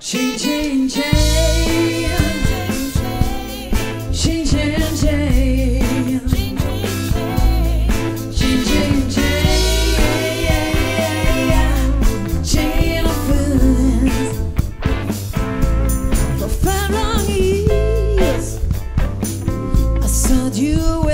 Xin Xin Xin Xin you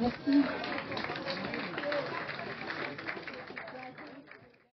Nasılsınız?